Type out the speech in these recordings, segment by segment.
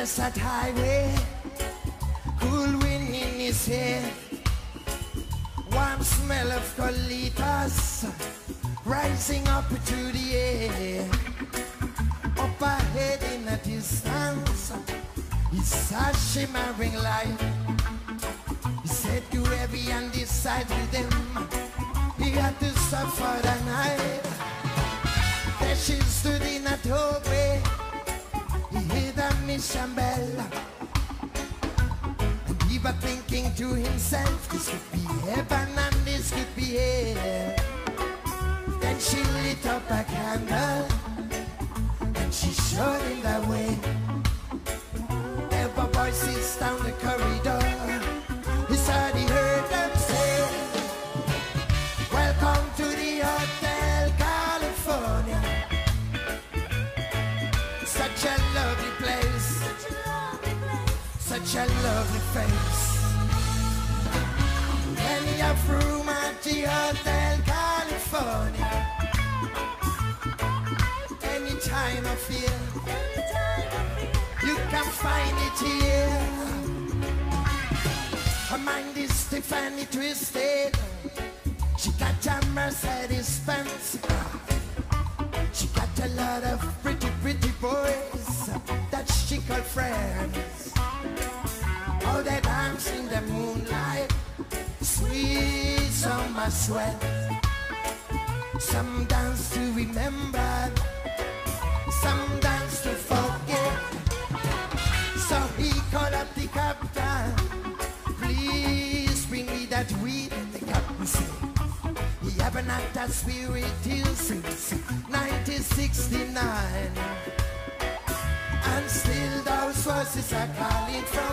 desert highway, cool wind in his hair, warm smell of colitas rising up to the air. Up ahead in the distance, he a shimmering light. He said to every this side with him, he had to suffer the night. There she stood in a doorway. And he was thinking to himself, this could be heaven and this could be hell. Then she lit up a candle and she showed him the way. There were voices down the corridor. He said he heard them say, Welcome to the Hotel California. Such a lovely place, such a lovely face. Of room at the Hotel California. Any time of year, you can find it here. Her mind is stiff and it twisted. Sweet summer sweat. Some dance to remember, some dance to forget. So he called up the captain, please bring me that weed. The captain said, he haven't had that spirit till since 1969. And still those voices are calling from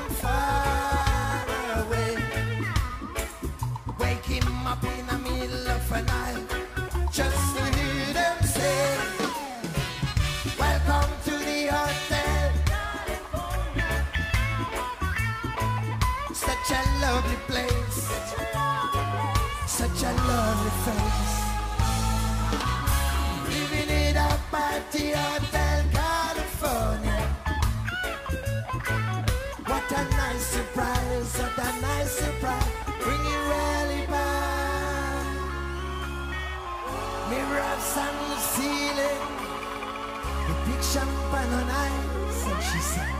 a lovely face. Living it up at the Hotel California. What a nice surprise, what a nice surprise. Bring it really back. Mirrors on the ceiling, the big champagne on ice. And she said,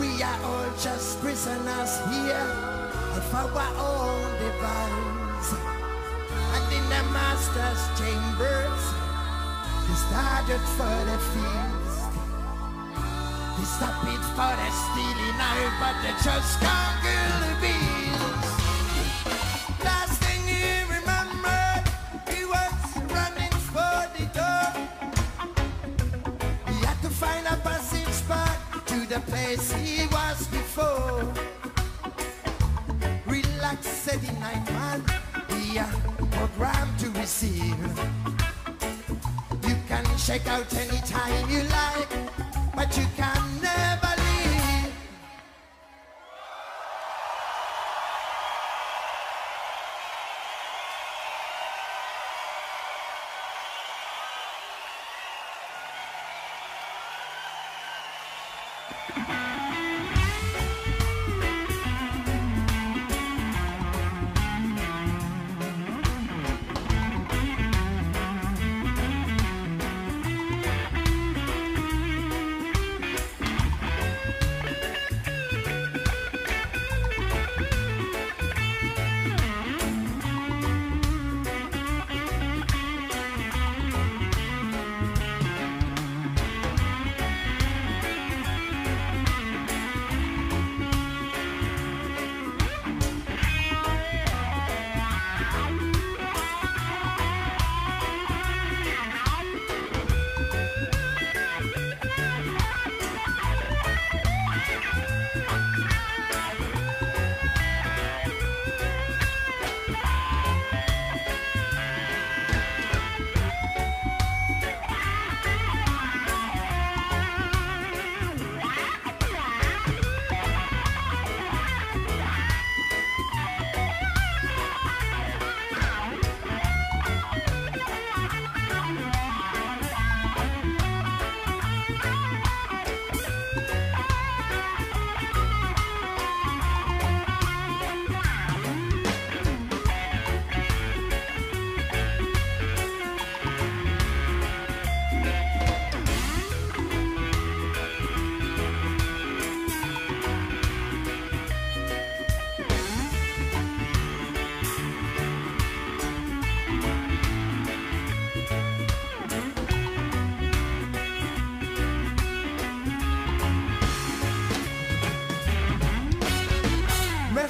We are all just prisoners here of our own device. Master's chambers, started for the feast. They stop it for the stealing knife, but they just the beast. Last thing he remembered, he was running for the door. He had to find a to the place he was before. Relax, said the night man, he programmed to receive. You can check out anytime you like, but you can never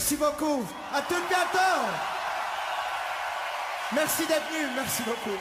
Merci beaucoup. À tout bientôt. Merci d'être venu. Merci beaucoup.